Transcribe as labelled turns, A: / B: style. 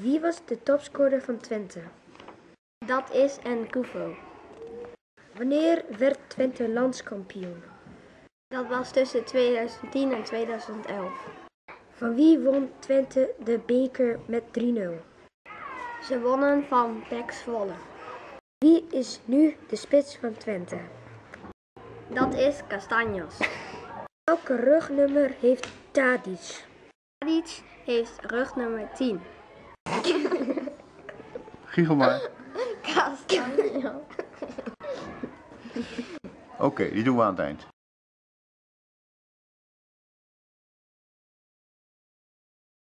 A: Wie was de topscorer van Twente?
B: Dat is een Kufo.
A: Wanneer werd Twente landskampioen?
B: Dat was tussen 2010 en 2011.
A: Van wie won Twente de beker met 3-0?
B: Ze wonnen van PEC Zwolle.
A: Wie is nu de spits van Twente?
B: Dat is Castanjos.
A: Welke rugnummer heeft Tadic?
B: Tadic heeft rugnummer 10.
C: Giegel maar.
B: Castanjos.
C: Oké, die doen we aan het eind.